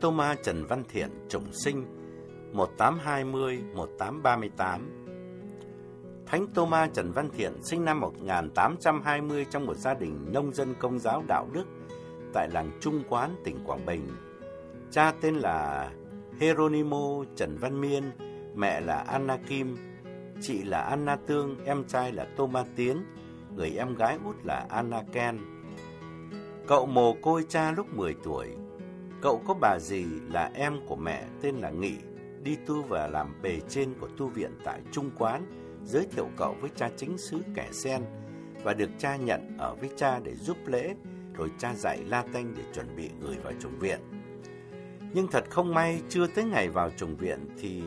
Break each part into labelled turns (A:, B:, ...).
A: Thomas Trần Văn Thiện, trùng sinh 1820-1838 Thánh Thomas Trần Văn Thiện sinh năm 1820 trong một gia đình nông dân công giáo đạo đức tại làng Trung Quán, tỉnh Quảng Bình. Cha tên là Heronimo Trần Văn Miên, mẹ là Anna Kim, chị là Anna Tương, em trai là Thomas Tiến, người em gái út là Anna Ken. Cậu mồ côi cha lúc 10 tuổi. Cậu có bà dì là em của mẹ tên là Nghị, đi tu và làm bề trên của tu viện tại Trung Quán, giới thiệu cậu với cha chính xứ kẻ sen và được cha nhận ở với cha để giúp lễ, rồi cha dạy La Tanh để chuẩn bị gửi vào chủng viện. Nhưng thật không may, chưa tới ngày vào chủng viện thì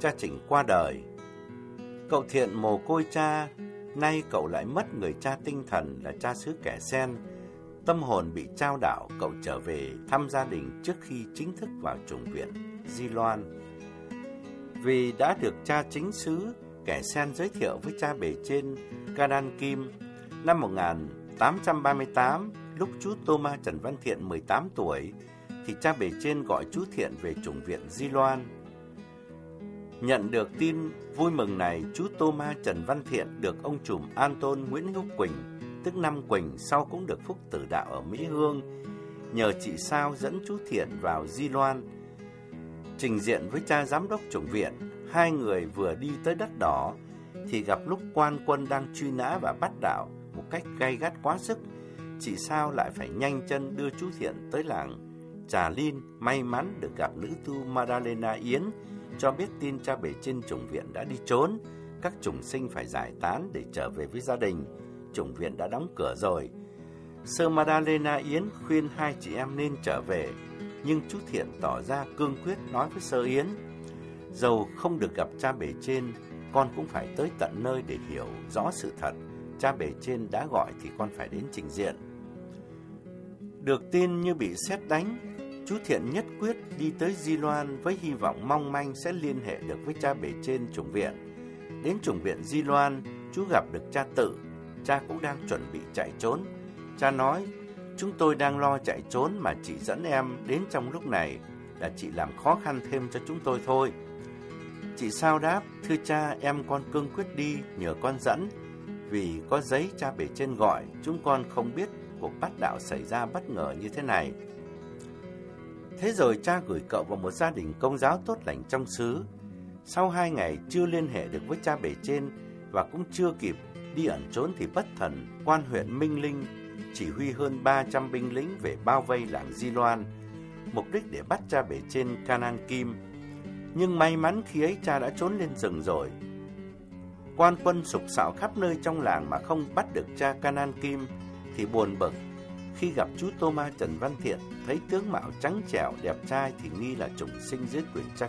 A: cha Chỉnh qua đời. Cậu thiện mồ côi cha, nay cậu lại mất người cha tinh thần là cha xứ kẻ sen. Tâm hồn bị trao đảo, cậu trở về thăm gia đình trước khi chính thức vào trùng viện Di Loan. Vì đã được cha chính xứ kẻ sen giới thiệu với cha bề trên Kadan Kim năm 1838, lúc chú Thomas Trần Văn Thiện 18 tuổi, thì cha bề trên gọi chú Thiện về trùng viện Di Loan. Nhận được tin vui mừng này, chú Thomas Trần Văn Thiện được ông trùm Anton Nguyễn Hữu Quỳnh, tức Năm Quỳnh, sau cũng được phúc tử đạo ở Mỹ Hương, nhờ chị Sao dẫn chú Thiện vào Di Loan. Trình diện với cha giám đốc chủng viện, hai người vừa đi tới đất đỏ, thì gặp lúc quan quân đang truy nã và bắt đạo một cách gay gắt quá sức. Chị Sao lại phải nhanh chân đưa chú Thiện tới làng Trà Linh, may mắn được gặp nữ tu Madalena Yến, cho biết tin cha bể trên chủng viện đã đi trốn, các chủng sinh phải giải tán để trở về với gia đình. Chủng viện đã đóng cửa rồi. Sơ Madalena Yến khuyên hai chị em nên trở về, nhưng chú Thiện tỏ ra cương quyết nói với Sơ Yến, dầu không được gặp cha bể trên, con cũng phải tới tận nơi để hiểu rõ sự thật. Cha bể trên đã gọi thì con phải đến trình diện. Được tin như bị xét đánh, chú Thiện nhất quyết đi tới Di Loan với hy vọng mong manh sẽ liên hệ được với cha bể trên chủng viện. Đến chủng viện Di Loan, chú gặp được cha tự, cha cũng đang chuẩn bị chạy trốn. Cha nói, chúng tôi đang lo chạy trốn mà chị dẫn em đến trong lúc này là chị làm khó khăn thêm cho chúng tôi thôi. Chị sao đáp, thưa cha em con cương quyết đi, nhờ con dẫn. Vì có giấy cha bể trên gọi, chúng con không biết cuộc bắt đạo xảy ra bất ngờ như thế này. Thế rồi cha gửi cậu vào một gia đình công giáo tốt lành trong xứ. Sau hai ngày chưa liên hệ được với cha bể trên và cũng chưa kịp đi ẩn trốn thì bất thần, quan huyện Minh Linh chỉ huy hơn 300 binh lính về bao vây làng Di Loan, mục đích để bắt cha bể trên Canan Kim. Nhưng may mắn khi ấy cha đã trốn lên rừng rồi. Quan quân sục sạo khắp nơi trong làng mà không bắt được cha Canan Kim thì buồn bực. Khi gặp chú Thomas Trần Văn Thiện, thấy tướng mạo trắng trẻo, đẹp trai thì nghi là trùng sinh dưới quyền cha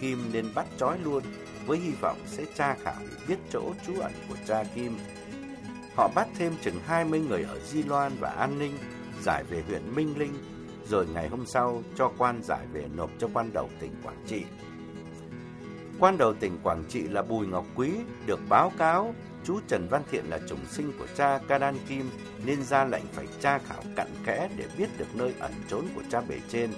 A: Kim nên bắt trói luôn, với hy vọng sẽ tra khảo để biết chỗ trú ẩn của cha Kim. Họ bắt thêm chừng 20 người ở Di Loan và An Ninh, giải về huyện Minh Linh, rồi ngày hôm sau cho quan giải về nộp cho quan đầu tỉnh Quảng Trị. Quan đầu tỉnh Quảng Trị là Bùi Ngọc Quý được báo cáo chú Trần Văn Thiện là chủng sinh của cha Cadan Kim nên ra lệnh phải tra khảo cặn kẽ để biết được nơi ẩn trốn của cha bể trên.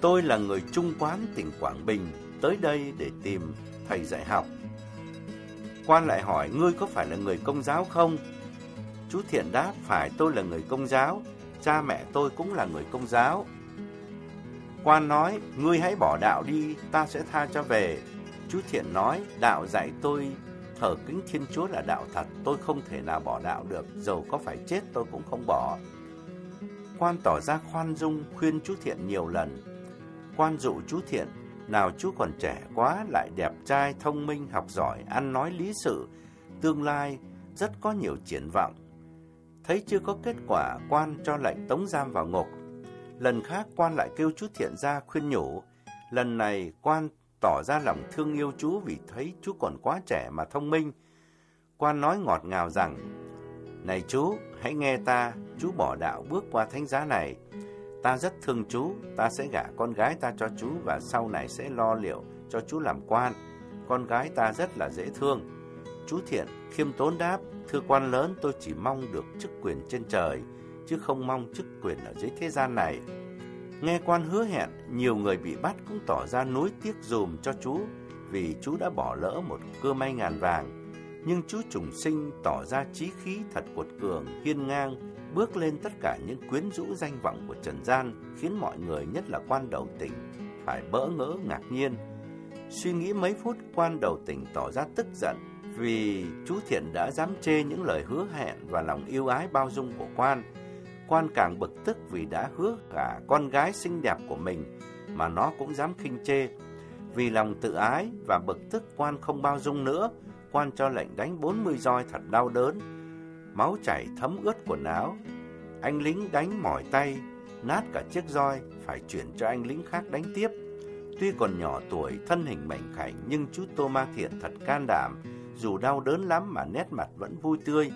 A: Tôi là người trung quán tỉnh Quảng Bình, tới đây để tìm thầy dạy học. Quan lại hỏi, ngươi có phải là người công giáo không? Chú Thiện đáp, phải tôi là người công giáo, cha mẹ tôi cũng là người công giáo. Quan nói, ngươi hãy bỏ đạo đi, ta sẽ tha cho về. Chú Thiện nói, đạo dạy tôi thờ kính Thiên Chúa là đạo thật, tôi không thể nào bỏ đạo được, dầu có phải chết tôi cũng không bỏ. Quan tỏ ra khoan dung, khuyên chú Thiện nhiều lần. Quan dụ chú Thiện, nào chú còn trẻ quá, lại đẹp trai, thông minh, học giỏi, ăn nói lý sự, tương lai rất có nhiều triển vọng. Thấy chưa có kết quả, quan cho lệnh tống giam vào ngục. Lần khác quan lại kêu chú Thiện ra khuyên nhủ. Lần này quan tỏ ra lòng thương yêu chú vì thấy chú còn quá trẻ mà thông minh. Quan nói ngọt ngào rằng, Này chú, hãy nghe ta, chú bỏ đạo bước qua thánh giá này. Ta rất thương chú, ta sẽ gả con gái ta cho chú và sau này sẽ lo liệu cho chú làm quan. Con gái ta rất là dễ thương. Chú Thiện khiêm tốn đáp, thưa quan lớn tôi chỉ mong được chức quyền trên trời, chứ không mong chức quyền ở dưới thế gian này. Nghe quan hứa hẹn, nhiều người bị bắt cũng tỏ ra nối tiếc dùm cho chú vì chú đã bỏ lỡ một cơ may ngàn vàng. Nhưng chú trùng sinh tỏ ra trí khí thật cuột cường, hiên ngang, bước lên tất cả những quyến rũ danh vọng của Trần gian, khiến mọi người nhất là quan đầu tỉnh phải bỡ ngỡ ngạc nhiên. Suy nghĩ mấy phút, quan đầu tỉnh tỏ ra tức giận vì chú Thiện đã dám chê những lời hứa hẹn và lòng yêu ái bao dung của quan. Quan càng bực tức vì đã hứa cả con gái xinh đẹp của mình mà nó cũng dám khinh chê. Vì lòng tự ái và bực tức quan không bao dung nữa, quan cho lệnh đánh 40 roi thật đau đớn. Máu chảy thấm ướt quần áo. Anh lính đánh mỏi tay, nát cả chiếc roi, phải chuyển cho anh lính khác đánh tiếp. Tuy còn nhỏ tuổi, thân hình mảnh khảnh, nhưng chú Tô Ma Thiện thật can đảm, dù đau đớn lắm mà nét mặt vẫn vui tươi.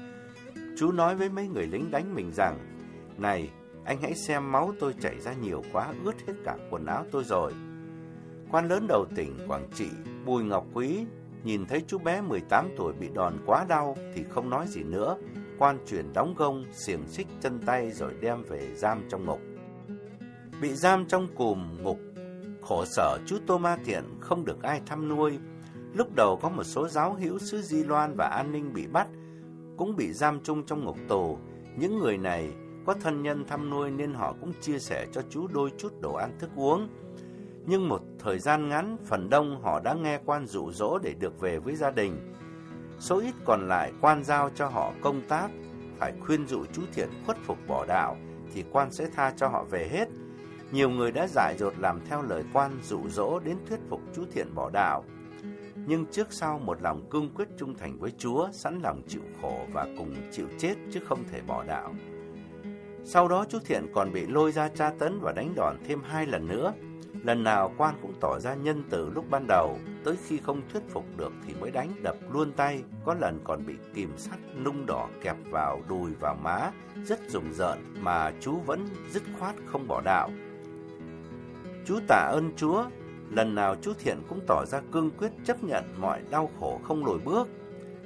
A: Chú nói với mấy người lính đánh mình rằng, này, anh hãy xem máu tôi chảy ra nhiều quá, ướt hết cả quần áo tôi rồi. Quan lớn đầu tỉnh Quảng Trị, Bùi Ngọc Quý, nhìn thấy chú bé 18 tuổi bị đòn quá đau thì không nói gì nữa. Quan chuyển đóng gông, xiềng xích chân tay rồi đem về giam trong ngục. Bị giam trong cùm ngục, khổ sở chú Tô Ma Thiện không được ai thăm nuôi. Lúc đầu có một số giáo hữu xứ Di Loan và an ninh bị bắt, cũng bị giam chung trong ngục tù. Những người này có thân nhân thăm nuôi nên họ cũng chia sẻ cho chú đôi chút đồ ăn thức uống. Nhưng một thời gian ngắn, phần đông họ đã nghe quan dụ dỗ để được về với gia đình. Số ít còn lại quan giao cho họ công tác, phải khuyên dụ chú Thiện khuất phục bỏ đạo, thì quan sẽ tha cho họ về hết. Nhiều người đã dại dột làm theo lời quan dụ dỗ đến thuyết phục chú Thiện bỏ đạo. Nhưng trước sau một lòng cương quyết trung thành với Chúa, sẵn lòng chịu khổ và cùng chịu chết chứ không thể bỏ đạo. Sau đó chú Thiện còn bị lôi ra tra tấn và đánh đòn thêm hai lần nữa. Lần nào quan cũng tỏ ra nhân từ lúc ban đầu, tới khi không thuyết phục được thì mới đánh đập luôn tay, có lần còn bị kìm sắt nung đỏ kẹp vào đùi và má, rất rùng rợn mà chú vẫn dứt khoát không bỏ đạo. Chú tạ ơn Chúa, lần nào chú Thiện cũng tỏ ra cương quyết chấp nhận mọi đau khổ không lùi bước.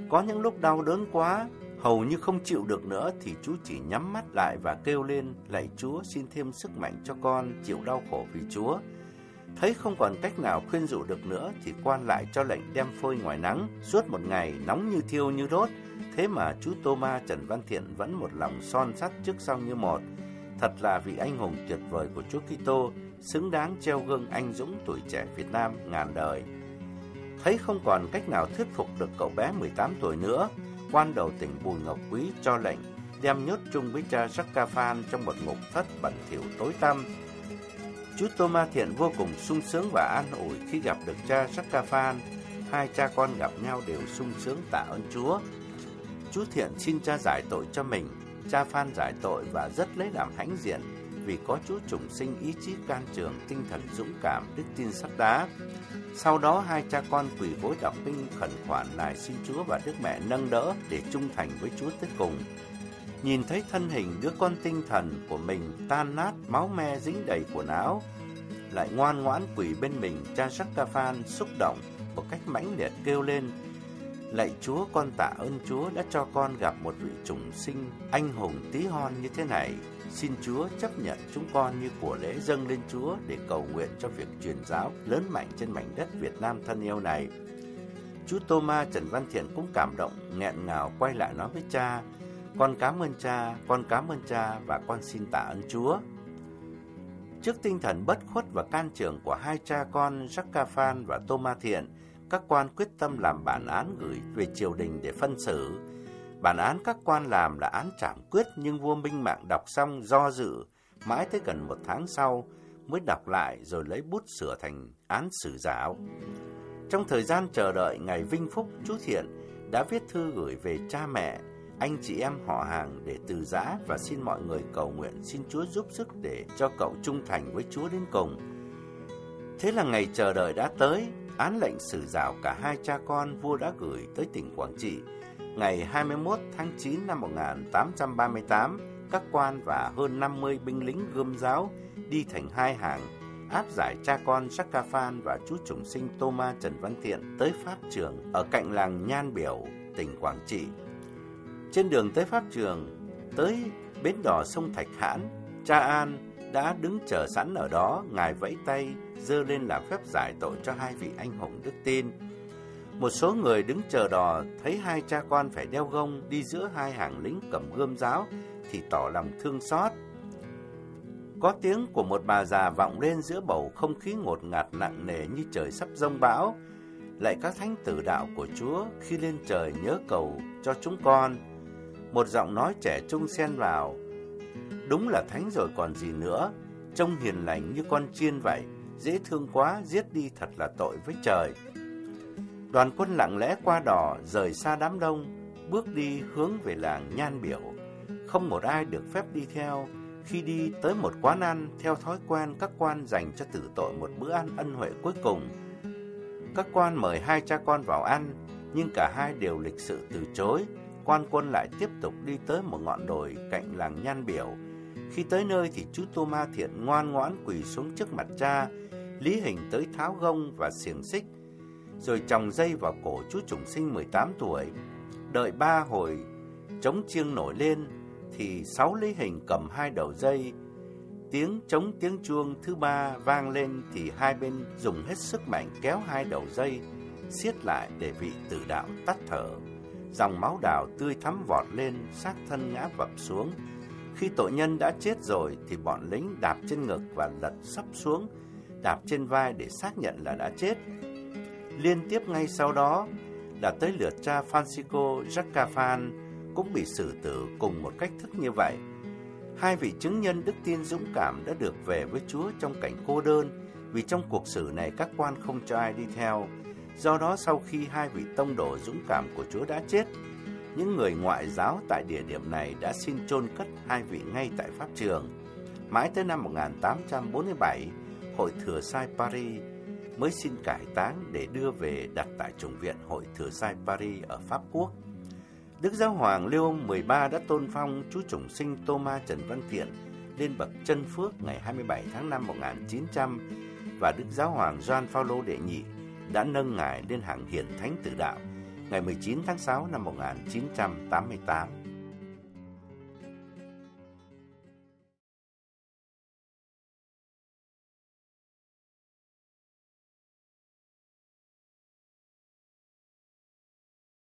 A: Có những lúc đau đớn quá, hầu như không chịu được nữa thì chú chỉ nhắm mắt lại và kêu lên, lạy Chúa xin thêm sức mạnh cho con chịu đau khổ vì Chúa. Thấy không còn cách nào khuyên rủ được nữa thì quan lại cho lệnh đem phơi ngoài nắng. Suốt một ngày nóng như thiêu như đốt. Thế mà chú Tô Ma Trần Văn Thiện vẫn một lòng son sắt trước sau như một. Thật là vị anh hùng tuyệt vời của Chúa Kitô, xứng đáng treo gương anh dũng tuổi trẻ Việt Nam ngàn đời. Thấy không còn cách nào thuyết phục được cậu bé 18 tuổi nữa, quan đầu tỉnh Bùi Ngọc Quý cho lệnh đem nhốt chung với cha Jacques Phan trong một ngục thất bẩn thỉu tối tăm Chú Tô Ma Thiện vô cùng sung sướng và an ủi khi gặp được cha Sakafan. Hai cha con gặp nhau đều sung sướng tạ ơn Chúa. Chú Thiện xin cha giải tội cho mình. Cha Phan giải tội và rất lấy làm hãnh diện vì có chú trùng sinh ý chí can trường, tinh thần dũng cảm, đức tin sắt đá. Sau đó hai cha con quỳ gối đọc kinh khẩn khoản lại xin Chúa và Đức Mẹ nâng đỡ để trung thành với Chúa tới cùng. Nhìn thấy thân hình đứa con tinh thần của mình tan nát, máu me dính đầy quần áo, lại ngoan ngoãn quỳ bên mình, cha Jacques xúc động một cách mãnh liệt kêu lên: "Lạy Chúa, con tạ ơn Chúa đã cho con gặp một vị chủng sinh anh hùng tí hon như thế này. Xin Chúa chấp nhận chúng con như của lễ dâng lên Chúa để cầu nguyện cho việc truyền giáo lớn mạnh trên mảnh đất Việt Nam thân yêu này." Chú Thomas Trần Văn Thiện cũng cảm động, nghẹn ngào quay lại nói với cha: con cảm ơn cha, con cảm ơn cha và con xin tạ ơn Chúa. Trước tinh thần bất khuất và can trường của hai cha con Jacques và Thomas Thiện, các quan quyết tâm làm bản án gửi về triều đình để phân xử. Bản án các quan làm là án trảm quyết nhưng vua Minh Mạng đọc xong do dự, mãi tới gần một tháng sau mới đọc lại rồi lấy bút sửa thành án xử giáo. Trong thời gian chờ đợi ngày vinh phúc, chú Thiện đã viết thư gửi về cha mẹ, anh chị em họ hàng để từ giã và xin mọi người cầu nguyện xin Chúa giúp sức để cho cậu trung thành với Chúa đến cùng. Thế là ngày chờ đợi đã tới, án lệnh xử giáo cả hai cha con vua đã gửi tới tỉnh Quảng Trị. Ngày 21 tháng 9 năm 1838, các quan và hơn 50 binh lính gươm giáo đi thành hai hàng, áp giải cha con Sakafan và chú chủng sinh Thomas Trần Văn Thiện tới Pháp trường ở cạnh làng Nhan Biểu, tỉnh Quảng Trị. Trên đường tới Pháp Trường, tới bến đò sông Thạch Hãn, cha An đã đứng chờ sẵn ở đó, Ngài vẫy tay, dơ lên làm phép giải tội cho hai vị anh hùng đức tin. Một số người đứng chờ đò thấy hai cha con phải đeo gông đi giữa hai hàng lính cầm gươm giáo thì tỏ lòng thương xót. Có tiếng của một bà già vọng lên giữa bầu không khí ngột ngạt nặng nề như trời sắp rông bão. Lại các thánh tử đạo của Chúa khi lên trời nhớ cầu cho chúng con. Một giọng nói trẻ trung xen vào. Đúng là thánh rồi còn gì nữa, trông hiền lành như con chiên vậy, dễ thương quá, giết đi thật là tội với trời. Đoàn quân lặng lẽ qua đò, rời xa đám đông, bước đi hướng về làng Nhan Biểu. Không một ai được phép đi theo. Khi đi tới một quán ăn, theo thói quen các quan dành cho tử tội một bữa ăn ân huệ cuối cùng. Các quan mời hai cha con vào ăn, nhưng cả hai đều lịch sự từ chối. Quan quân lại tiếp tục đi tới một ngọn đồi cạnh làng Nhan Biểu. Khi tới nơi thì chú Tô Ma Thiện ngoan ngoãn quỳ xuống trước mặt cha, Lý Hình tới tháo gông và xiềng xích, rồi tròng dây vào cổ chú Trùng Sinh 18 tuổi. Đợi ba hồi trống chiêng nổi lên thì sáu Lý Hình cầm hai đầu dây. Tiếng trống tiếng chuông thứ ba vang lên thì hai bên dùng hết sức mạnh kéo hai đầu dây siết lại để vị tử đạo tắt thở. Dòng máu đào tươi thắm vọt lên, xác thân ngã vập xuống. Khi tội nhân đã chết rồi thì bọn lính đạp trên ngực và lật sắp xuống, đạp trên vai để xác nhận là đã chết. Liên tiếp ngay sau đó là tới lượt cha Francisco Jacafan cũng bị xử tử cùng một cách thức như vậy. Hai vị chứng nhân đức tin dũng cảm đã được về với Chúa trong cảnh cô đơn vì trong cuộc xử này các quan không cho ai đi theo. Do đó sau khi hai vị tông đồ dũng cảm của Chúa đã chết, những người ngoại giáo tại địa điểm này đã xin chôn cất hai vị ngay tại pháp trường. Mãi tới năm 1847, Hội Thừa Sai Paris mới xin cải táng để đưa về đặt tại chủng viện Hội Thừa Sai Paris ở Pháp Quốc. Đức Giáo Hoàng Leo 13 đã tôn phong chú chủng sinh Thomas Trần Văn Thiện lên bậc chân phước ngày 27 tháng 5 1900 và Đức Giáo Hoàng Gioan Phaolô đệ nhị đã nâng ngài lên hàng hiển thánh tử đạo ngày 19 tháng 6 năm 1988.